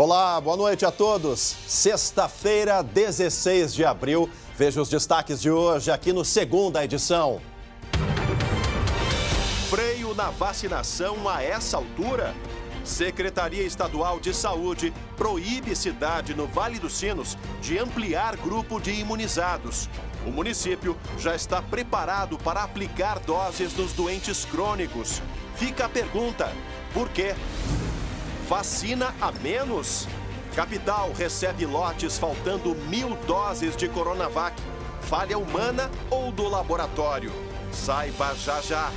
Olá, boa noite a todos. Sexta-feira, 16 de abril. Veja os destaques de hoje aqui no segunda edição. Freio na vacinação a essa altura? Secretaria Estadual de Saúde proíbe cidade no Vale dos Sinos de ampliar grupo de imunizados. O município já está preparado para aplicar doses nos doentes crônicos. Fica a pergunta: por quê? Vacina a menos? Capital recebe lotes faltando mil doses de Coronavac. Falha humana ou do laboratório? Saiba já já.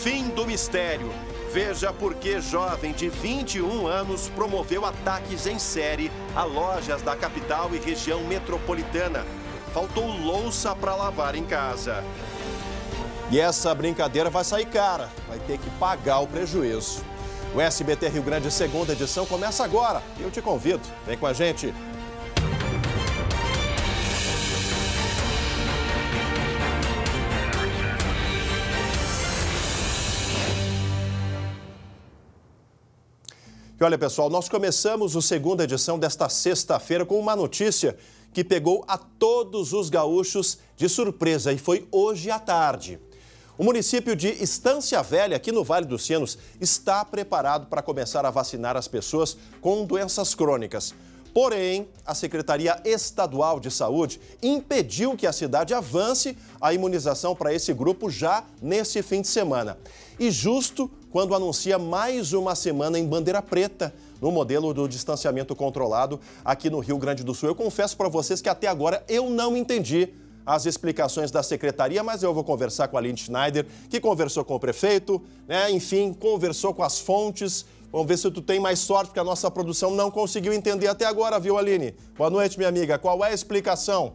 Fim do mistério. Veja por que jovem de 21 anos promoveu ataques em série a lojas da capital e região metropolitana. Faltou louça para lavar em casa. E essa brincadeira vai sair cara. Vai ter que pagar o prejuízo. O SBT Rio Grande, segunda edição, começa agora. E eu te convido. Vem com a gente. E olha, pessoal, nós começamos a segunda edição desta sexta-feira com uma notícia que pegou a todos os gaúchos de surpresa e foi hoje à tarde. O município de Estância Velha, aqui no Vale dos Sinos, está preparado para começar a vacinar as pessoas com doenças crônicas. Porém, a Secretaria Estadual de Saúde impediu que a cidade avance a imunização para esse grupo já nesse fim de semana. E justo quando anuncia mais uma semana em bandeira preta no modelo do distanciamento controlado aqui no Rio Grande do Sul. Eu confesso para vocês que até agora eu não entendi as explicações da secretaria, mas eu vou conversar com a Aline Schneider, que conversou com o prefeito, né? enfim, conversou com as fontes Vamos ver se tu tem mais sorte, porque a nossa produção não conseguiu entender até agora, viu, Aline? Boa noite, minha amiga. Qual é a explicação?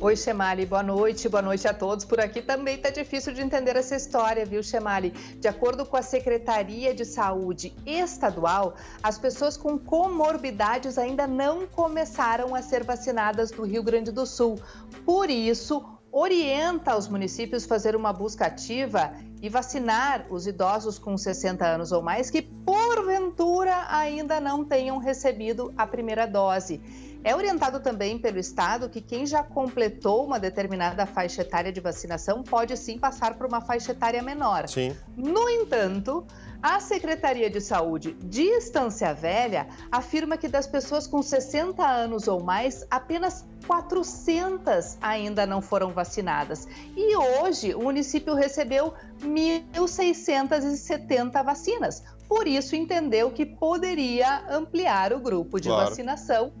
Oi, Chemali, boa noite, boa noite a todos. Por aqui também está difícil de entender essa história, viu, Chemali? De acordo com a Secretaria de Saúde Estadual, as pessoas com comorbidades ainda não começaram a ser vacinadas no Rio Grande do Sul. Por isso, orienta os municípios fazer uma busca ativa e vacinar os idosos com 60 anos ou mais que, porventura, ainda não tenham recebido a primeira dose. É orientado também pelo Estado que quem já completou uma determinada faixa etária de vacinação pode sim passar por uma faixa etária menor. Sim. No entanto, a Secretaria de Saúde de Estância Velha afirma que das pessoas com 60 anos ou mais, apenas 400 ainda não foram vacinadas. E hoje o município recebeu 1.670 vacinas. Por isso entendeu que poderia ampliar o grupo de claro. vacinação,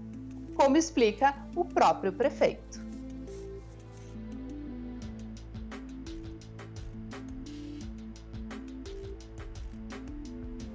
como explica o próprio prefeito.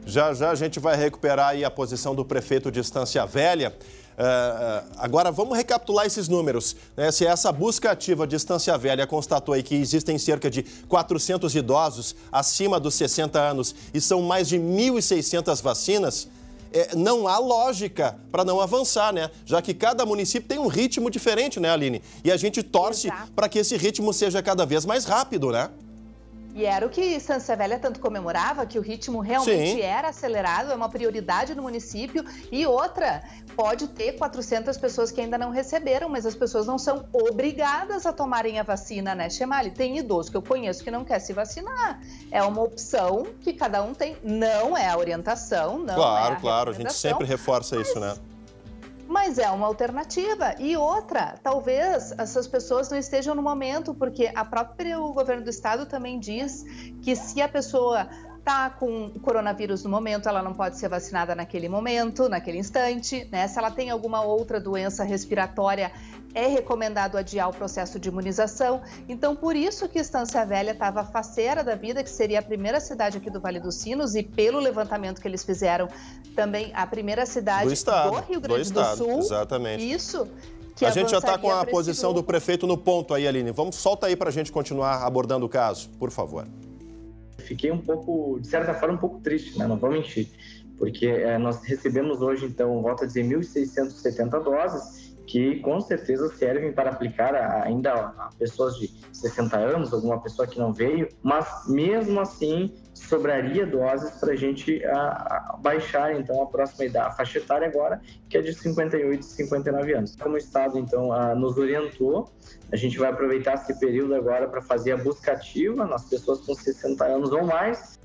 Já já a gente vai recuperar a posição do prefeito de Estância Velha. Uh, agora vamos recapitular esses números. Né? Se essa busca ativa de Estância Velha constatou que existem cerca de 400 idosos acima dos 60 anos e são mais de 1.600 vacinas, é, não há lógica para não avançar, né? Já que cada município tem um ritmo diferente, né, Aline? E a gente torce para que esse ritmo seja cada vez mais rápido, né? E era o que Santa Velha tanto comemorava, que o ritmo realmente Sim. era acelerado, é uma prioridade no município. E outra, pode ter 400 pessoas que ainda não receberam, mas as pessoas não são obrigadas a tomarem a vacina, né, Chemali? Tem idoso que eu conheço que não quer se vacinar. É uma opção que cada um tem, não é a orientação, não claro, é a Claro, a gente sempre reforça isso, né? Mas é uma alternativa. E outra, talvez essas pessoas não estejam no momento, porque a própria o governo do estado também diz que se a pessoa está com coronavírus no momento, ela não pode ser vacinada naquele momento, naquele instante, né? Se ela tem alguma outra doença respiratória, é recomendado adiar o processo de imunização. Então, por isso que Estância Velha estava faceira da vida, que seria a primeira cidade aqui do Vale dos Sinos, e pelo levantamento que eles fizeram, também a primeira cidade do, estado, do Rio Grande do, do estado, Sul. Exatamente. Isso. a gente já está com a posição do prefeito no ponto aí, Aline. Vamos, solta aí para a gente continuar abordando o caso, por favor. Fiquei um pouco, de certa forma, um pouco triste, né? Não vou mentir. Porque é, nós recebemos hoje, então, volta a dizer, 1.670 doses que com certeza servem para aplicar ainda a pessoas de 60 anos, alguma pessoa que não veio, mas mesmo assim sobraria doses para a gente baixar então a próxima idade, a faixa etária agora, que é de 58 e 59 anos. Como o Estado então nos orientou, a gente vai aproveitar esse período agora para fazer a busca ativa nas pessoas com 60 anos ou mais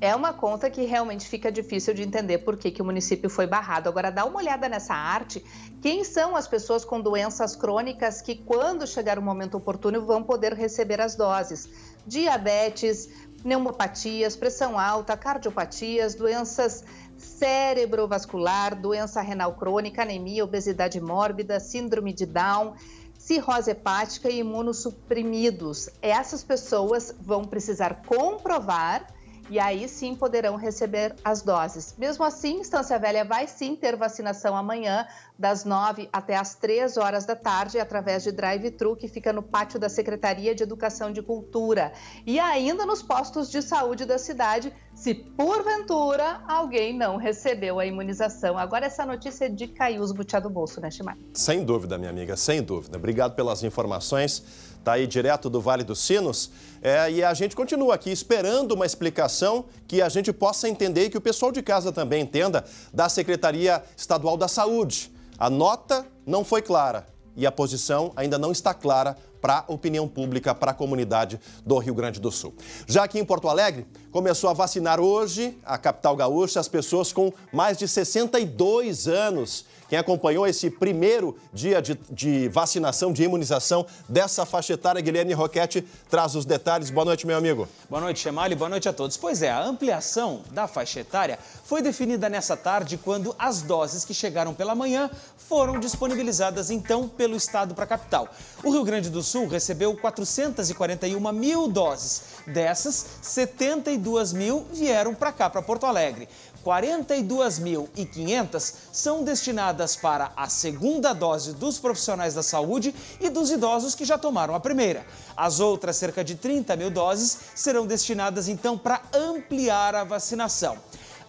é uma conta que realmente fica difícil de entender por que, que o município foi barrado. Agora, dá uma olhada nessa arte. Quem são as pessoas com doenças crônicas que, quando chegar o momento oportuno, vão poder receber as doses? Diabetes, pneumopatias, pressão alta, cardiopatias, doenças cerebrovascular, doença renal crônica, anemia, obesidade mórbida, síndrome de Down cirrose hepática e imunossuprimidos. Essas pessoas vão precisar comprovar e aí sim poderão receber as doses. Mesmo assim, Estância Velha vai sim ter vacinação amanhã, das 9 até as 3 horas da tarde, através de drive-thru, que fica no pátio da Secretaria de Educação de Cultura. E ainda nos postos de saúde da cidade, se porventura alguém não recebeu a imunização. Agora, essa notícia é de cair os butiá do bolso, né, Chimar? Sem dúvida, minha amiga, sem dúvida. Obrigado pelas informações está aí direto do Vale dos Sinos. É, e a gente continua aqui esperando uma explicação que a gente possa entender e que o pessoal de casa também entenda da Secretaria Estadual da Saúde. A nota não foi clara e a posição ainda não está clara para a opinião pública, para a comunidade do Rio Grande do Sul. Já aqui em Porto Alegre, começou a vacinar hoje, a capital gaúcha, as pessoas com mais de 62 anos quem acompanhou esse primeiro dia de, de vacinação, de imunização dessa faixa etária, Guilherme Roquete, traz os detalhes. Boa noite, meu amigo. Boa noite, Chemali. Boa noite a todos. Pois é, a ampliação da faixa etária foi definida nessa tarde quando as doses que chegaram pela manhã foram disponibilizadas então pelo estado para a capital. O Rio Grande do Sul recebeu 441 mil doses. Dessas, 72 mil vieram para cá, para Porto Alegre. 42.500 são destinadas para a segunda dose dos profissionais da saúde e dos idosos que já tomaram a primeira. As outras cerca de 30 mil doses serão destinadas então para ampliar a vacinação.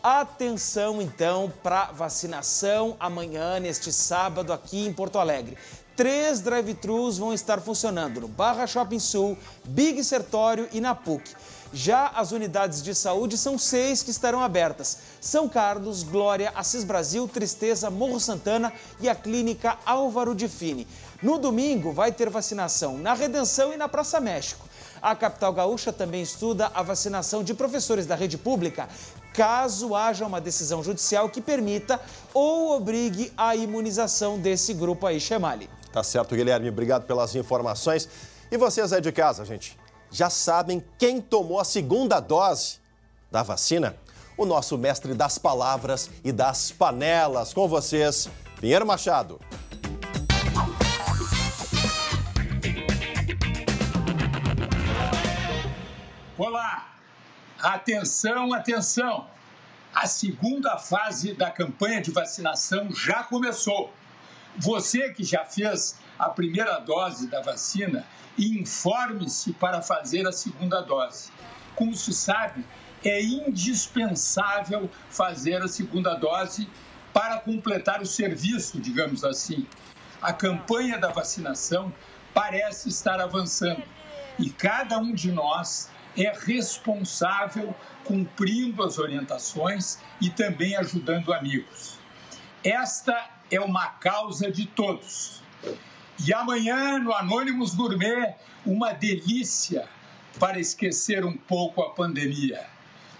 Atenção então para vacinação amanhã, neste sábado, aqui em Porto Alegre. Três drive-thrus vão estar funcionando no Barra Shopping Sul, Big Sertório e na PUC. Já as unidades de saúde são seis que estarão abertas: São Carlos, Glória, Assis Brasil, Tristeza, Morro Santana e a Clínica Álvaro de Fini. No domingo vai ter vacinação na Redenção e na Praça México. A capital gaúcha também estuda a vacinação de professores da rede pública, caso haja uma decisão judicial que permita ou obrigue a imunização desse grupo aí, Chemali. Tá certo, Guilherme. Obrigado pelas informações. E vocês aí de casa, gente? Já sabem quem tomou a segunda dose da vacina? O nosso mestre das palavras e das panelas. Com vocês, Pinheiro Machado. Olá! Atenção, atenção! A segunda fase da campanha de vacinação já começou. Você que já fez a primeira dose da vacina e informe-se para fazer a segunda dose. Como se sabe, é indispensável fazer a segunda dose para completar o serviço, digamos assim. A campanha da vacinação parece estar avançando e cada um de nós é responsável cumprindo as orientações e também ajudando amigos. Esta é uma causa de todos. E amanhã, no Anônimos Gourmet, uma delícia para esquecer um pouco a pandemia.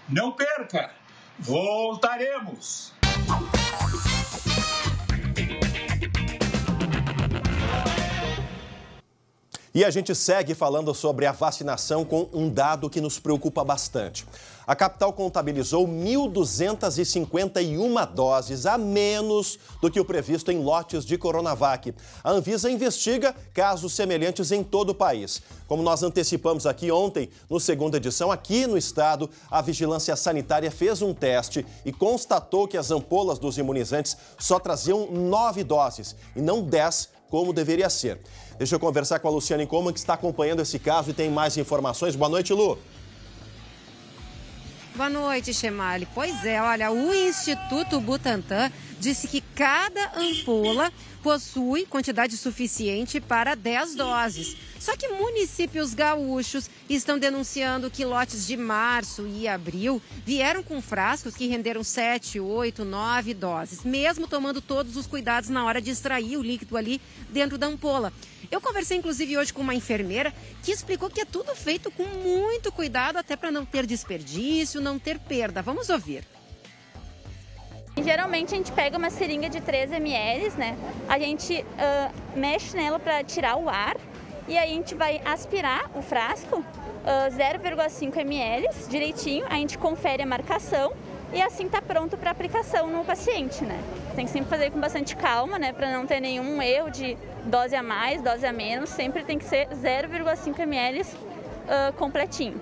Não perca! Voltaremos! E a gente segue falando sobre a vacinação com um dado que nos preocupa bastante. A capital contabilizou 1.251 doses a menos do que o previsto em lotes de Coronavac. A Anvisa investiga casos semelhantes em todo o país. Como nós antecipamos aqui ontem, no segunda edição, aqui no estado, a Vigilância Sanitária fez um teste e constatou que as ampolas dos imunizantes só traziam nove doses e não dez, como deveria ser. Deixa eu conversar com a Luciana Incoma, que está acompanhando esse caso e tem mais informações. Boa noite, Lu. Boa noite, Chemali. Pois é, olha, o Instituto Butantan disse que cada ampola possui quantidade suficiente para 10 doses. Só que municípios gaúchos estão denunciando que lotes de março e abril vieram com frascos que renderam 7, 8, 9 doses, mesmo tomando todos os cuidados na hora de extrair o líquido ali dentro da ampola. Eu conversei inclusive hoje com uma enfermeira que explicou que é tudo feito com muito cuidado, até para não ter desperdício, não ter perda. Vamos ouvir. Geralmente a gente pega uma seringa de 3 ml, né? A gente uh, mexe nela para tirar o ar e aí a gente vai aspirar o frasco uh, 0,5 ml direitinho, a gente confere a marcação e assim está pronto para aplicação no paciente, né? Tem que sempre fazer com bastante calma, né, para não ter nenhum erro de dose a mais, dose a menos, sempre tem que ser 0,5 ml uh, completinho.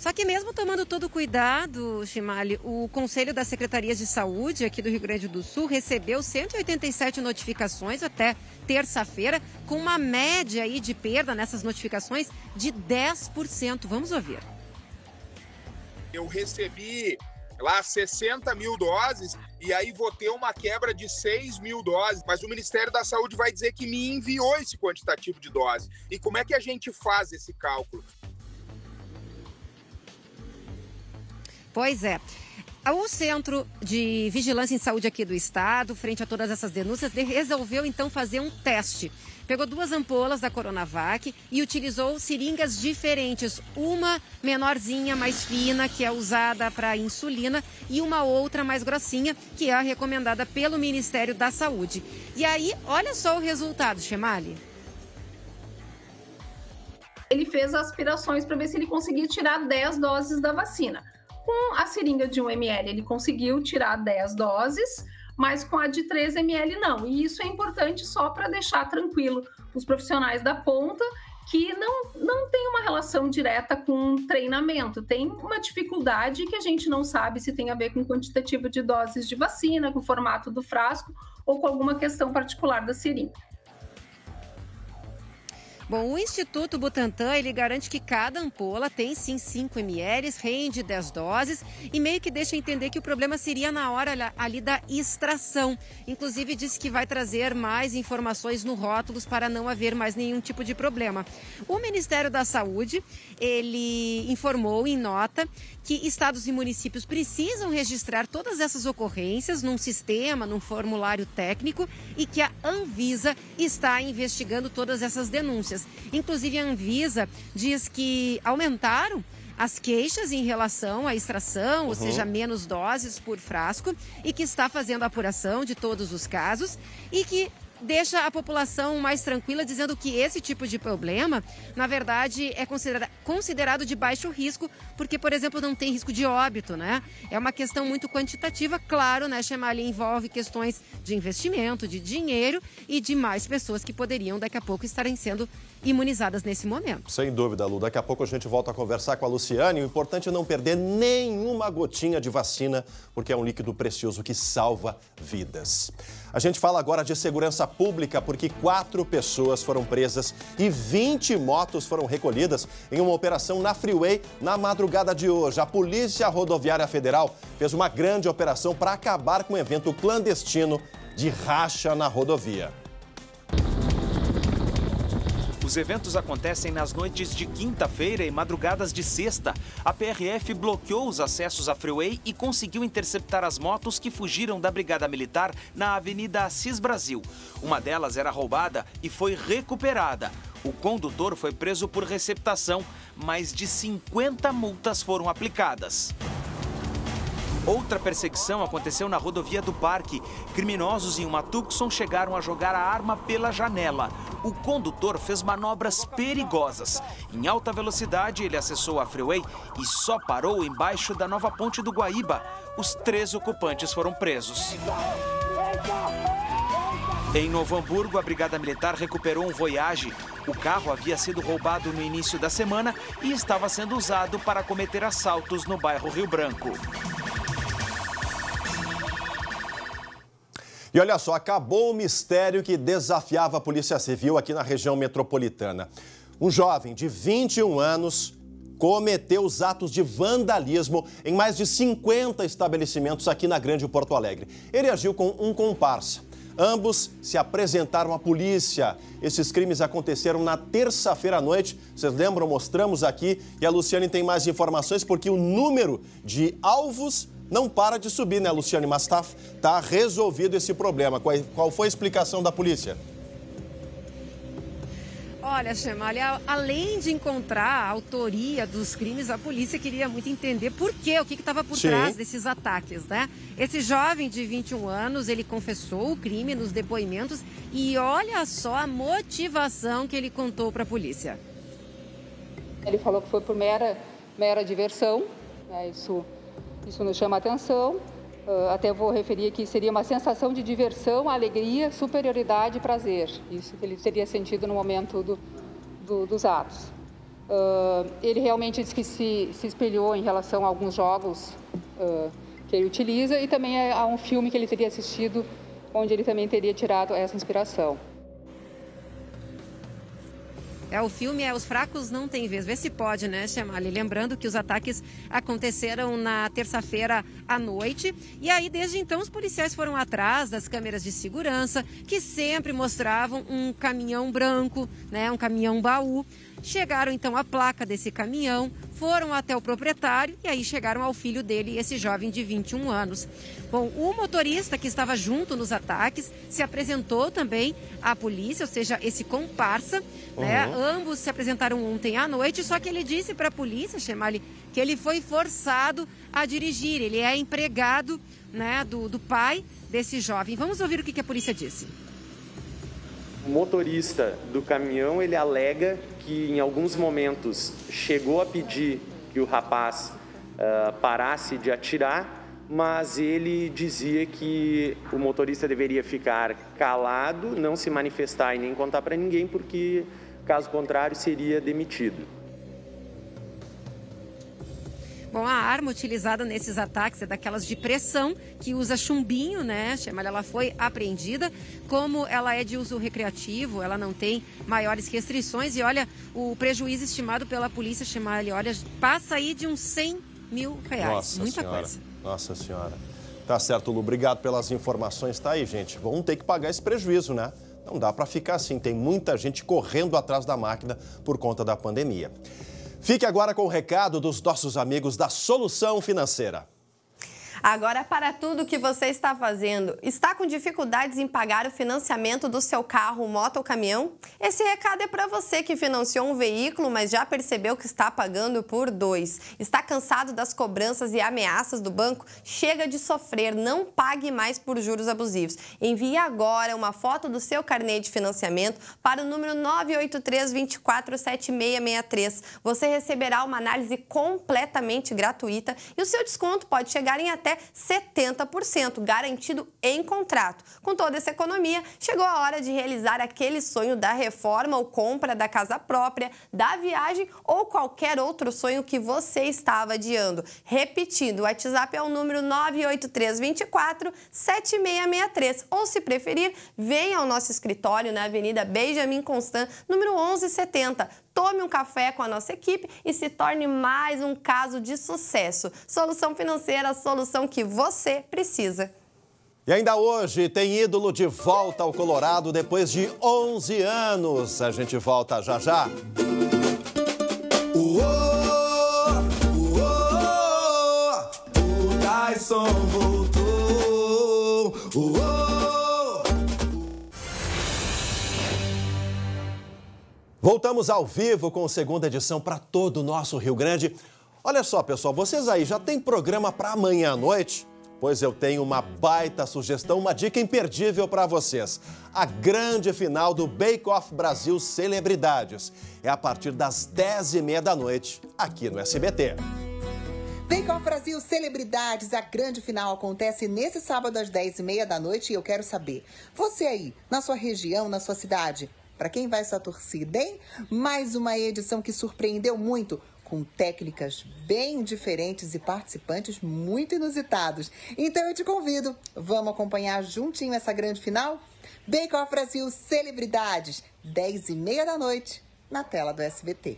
Só que mesmo tomando todo o cuidado, Chimali, o Conselho das Secretarias de Saúde aqui do Rio Grande do Sul recebeu 187 notificações até terça-feira, com uma média aí de perda nessas notificações de 10%. Vamos ouvir. Eu recebi lá 60 mil doses e aí vou ter uma quebra de 6 mil doses, mas o Ministério da Saúde vai dizer que me enviou esse quantitativo de doses. E como é que a gente faz esse cálculo? Pois é. O Centro de Vigilância em Saúde aqui do Estado, frente a todas essas denúncias, resolveu então fazer um teste. Pegou duas ampolas da Coronavac e utilizou seringas diferentes. Uma menorzinha, mais fina, que é usada para insulina, e uma outra mais grossinha, que é a recomendada pelo Ministério da Saúde. E aí, olha só o resultado, Chemali. Ele fez aspirações para ver se ele conseguia tirar 10 doses da vacina. Com a seringa de 1 ml, ele conseguiu tirar 10 doses, mas com a de 3 ml não. E isso é importante só para deixar tranquilo os profissionais da ponta que não, não tem uma relação direta com treinamento, tem uma dificuldade que a gente não sabe se tem a ver com quantitativo de doses de vacina, com o formato do frasco ou com alguma questão particular da seringa. Bom, o Instituto Butantan, ele garante que cada ampola tem sim 5 ml, rende 10 doses e meio que deixa entender que o problema seria na hora ali da extração. Inclusive disse que vai trazer mais informações no rótulos para não haver mais nenhum tipo de problema. O Ministério da Saúde, ele informou em nota que estados e municípios precisam registrar todas essas ocorrências num sistema, num formulário técnico e que a Anvisa está investigando todas essas denúncias. Inclusive, a Anvisa diz que aumentaram as queixas em relação à extração, uhum. ou seja, menos doses por frasco, e que está fazendo a apuração de todos os casos e que deixa a população mais tranquila, dizendo que esse tipo de problema, na verdade, é considera considerado de baixo risco, porque, por exemplo, não tem risco de óbito, né? É uma questão muito quantitativa, claro, né, Chemali, envolve questões de investimento, de dinheiro e de mais pessoas que poderiam, daqui a pouco, estarem sendo imunizadas nesse momento. Sem dúvida, Lu. Daqui a pouco a gente volta a conversar com a Luciane. O importante é não perder nenhuma gotinha de vacina, porque é um líquido precioso que salva vidas. A gente fala agora de segurança pública, porque quatro pessoas foram presas e 20 motos foram recolhidas em uma operação na Freeway na madrugada de hoje. A Polícia Rodoviária Federal fez uma grande operação para acabar com um evento clandestino de racha na rodovia. Os eventos acontecem nas noites de quinta-feira e madrugadas de sexta. A PRF bloqueou os acessos à freeway e conseguiu interceptar as motos que fugiram da Brigada Militar na Avenida Assis Brasil. Uma delas era roubada e foi recuperada. O condutor foi preso por receptação. Mais de 50 multas foram aplicadas. Outra perseguição aconteceu na rodovia do Parque. Criminosos em uma Tucson chegaram a jogar a arma pela janela. O condutor fez manobras perigosas. Em alta velocidade, ele acessou a freeway e só parou embaixo da nova ponte do Guaíba. Os três ocupantes foram presos. Em Novo Hamburgo, a Brigada Militar recuperou um Voyage. O carro havia sido roubado no início da semana e estava sendo usado para cometer assaltos no bairro Rio Branco. E olha só, acabou o mistério que desafiava a Polícia Civil aqui na região metropolitana. Um jovem de 21 anos cometeu os atos de vandalismo em mais de 50 estabelecimentos aqui na Grande Porto Alegre. Ele agiu com um comparsa. Ambos se apresentaram à polícia. Esses crimes aconteceram na terça-feira à noite. Vocês lembram? Mostramos aqui. E a Luciane tem mais informações porque o número de alvos não para de subir, né, Luciane? Mas está tá resolvido esse problema. Qual, qual foi a explicação da polícia? Olha, Chemalia, além de encontrar a autoria dos crimes, a polícia queria muito entender por quê, o que estava por Sim. trás desses ataques, né? Esse jovem de 21 anos, ele confessou o crime nos depoimentos e olha só a motivação que ele contou para a polícia. Ele falou que foi por mera, mera diversão, né? isso, isso nos chama atenção. Uh, até vou referir que seria uma sensação de diversão, alegria, superioridade e prazer. Isso que ele teria sentido no momento do, do, dos atos. Uh, ele realmente que se, se espelhou em relação a alguns jogos uh, que ele utiliza e também a um filme que ele teria assistido, onde ele também teria tirado essa inspiração. É, o filme é Os Fracos Não Tem Vez. Vê se pode, né, Chamali? Lembrando que os ataques aconteceram na terça-feira à noite. E aí, desde então, os policiais foram atrás das câmeras de segurança, que sempre mostravam um caminhão branco, né, um caminhão baú. Chegaram então a placa desse caminhão, foram até o proprietário e aí chegaram ao filho dele, esse jovem de 21 anos. Bom, o motorista que estava junto nos ataques se apresentou também à polícia, ou seja, esse comparsa, né? uhum. né? Ambos se apresentaram ontem à noite, só que ele disse para a polícia, Chemali, que ele foi forçado a dirigir. Ele é empregado, né, do, do pai desse jovem. Vamos ouvir o que, que a polícia disse. O motorista do caminhão, ele alega que em alguns momentos chegou a pedir que o rapaz uh, parasse de atirar, mas ele dizia que o motorista deveria ficar calado, não se manifestar e nem contar para ninguém, porque caso contrário seria demitido. Bom, a arma utilizada nesses ataques é daquelas de pressão, que usa chumbinho, né? Chama ela foi apreendida. Como ela é de uso recreativo, ela não tem maiores restrições. E olha, o prejuízo estimado pela polícia, chama ele, olha, passa aí de uns 100 mil reais. Nossa Muita senhora. coisa. Nossa senhora. Tá certo, Lu. Obrigado pelas informações. Tá aí, gente. Vamos ter que pagar esse prejuízo, né? Não dá para ficar assim. Tem muita gente correndo atrás da máquina por conta da pandemia. Fique agora com o recado dos nossos amigos da Solução Financeira. Agora, para tudo que você está fazendo, está com dificuldades em pagar o financiamento do seu carro, moto ou caminhão? Esse recado é para você que financiou um veículo, mas já percebeu que está pagando por dois. Está cansado das cobranças e ameaças do banco? Chega de sofrer, não pague mais por juros abusivos. Envie agora uma foto do seu carnê de financiamento para o número 983-247663. Você receberá uma análise completamente gratuita e o seu desconto pode chegar em até até 70%, garantido em contrato. Com toda essa economia, chegou a hora de realizar aquele sonho da reforma ou compra da casa própria, da viagem ou qualquer outro sonho que você estava adiando. Repetindo, o WhatsApp é o número 98324 7663 ou se preferir, venha ao nosso escritório na Avenida Benjamin Constant, número 1170 tome um café com a nossa equipe e se torne mais um caso de sucesso. Solução financeira, a solução que você precisa. E ainda hoje tem ídolo de volta ao Colorado depois de 11 anos. A gente volta já já. Uou, uou, o Tyson voltou. Uou. Voltamos ao vivo com a segunda edição para todo o nosso Rio Grande. Olha só, pessoal, vocês aí já tem programa para amanhã à noite? Pois eu tenho uma baita sugestão, uma dica imperdível para vocês. A grande final do Bake Off Brasil Celebridades. É a partir das 10h30 da noite, aqui no SBT. Bake Off Brasil Celebridades, a grande final acontece nesse sábado às 10h30 da noite e eu quero saber, você aí, na sua região, na sua cidade, para quem vai sua torcida, hein? Mais uma edição que surpreendeu muito com técnicas bem diferentes e participantes muito inusitados. Então eu te convido, vamos acompanhar juntinho essa grande final? Bake Off Brasil Celebridades, 10 e meia da noite, na tela do SBT.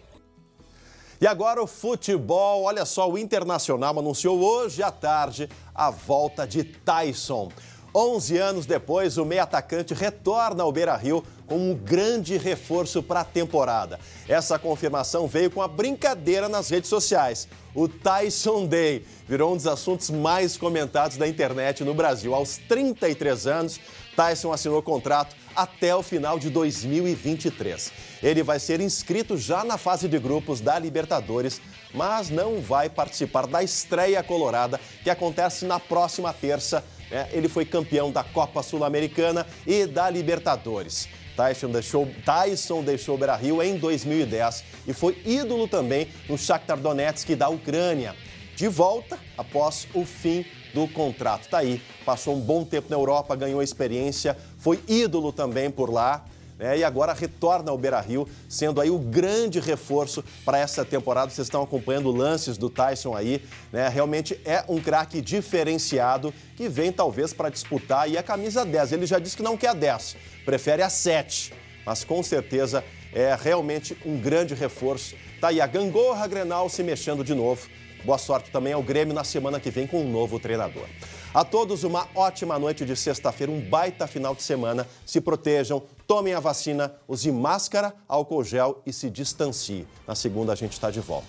E agora o futebol. Olha só, o Internacional anunciou hoje à tarde a volta de Tyson. 11 anos depois, o meio atacante retorna ao Beira-Rio com um grande reforço para a temporada. Essa confirmação veio com a brincadeira nas redes sociais. O Tyson Day virou um dos assuntos mais comentados da internet no Brasil. Aos 33 anos, Tyson assinou contrato até o final de 2023. Ele vai ser inscrito já na fase de grupos da Libertadores, mas não vai participar da estreia colorada que acontece na próxima terça. Né? Ele foi campeão da Copa Sul-Americana e da Libertadores. Tyson deixou, Tyson deixou o Beira-Rio em 2010 e foi ídolo também no Shakhtar Donetsk da Ucrânia. De volta após o fim do contrato. Tá aí, passou um bom tempo na Europa, ganhou experiência, foi ídolo também por lá. Né? E agora retorna ao Beira Rio, sendo aí o grande reforço para essa temporada. Vocês estão acompanhando lances do Tyson aí. Né? Realmente é um craque diferenciado que vem talvez para disputar aí a camisa 10. Ele já disse que não quer a 10, prefere a 7. Mas com certeza é realmente um grande reforço. Tá aí a gangorra Grenal se mexendo de novo. Boa sorte também ao Grêmio na semana que vem com um novo treinador. A todos uma ótima noite de sexta-feira, um baita final de semana. Se protejam, tomem a vacina, use máscara, álcool gel e se distancie. Na segunda a gente está de volta.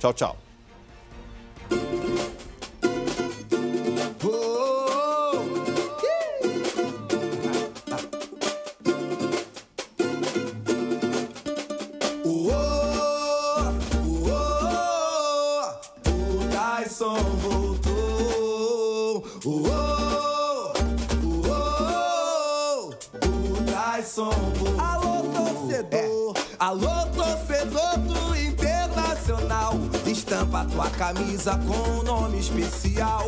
Tchau, tchau. Estampa tua camisa com um nome especial.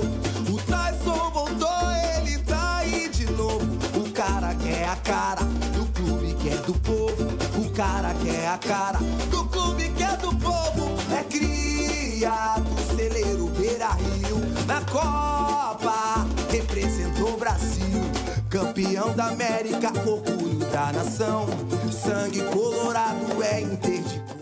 O Tyson voltou, ele tá aí de novo. O cara quer a cara do clube que é do povo. O cara quer a cara do clube que é do povo. É cria do celeiro Beira Rio. Na Copa representou o Brasil. Campeão da América, orgulho da nação. Sangue colorado é interdito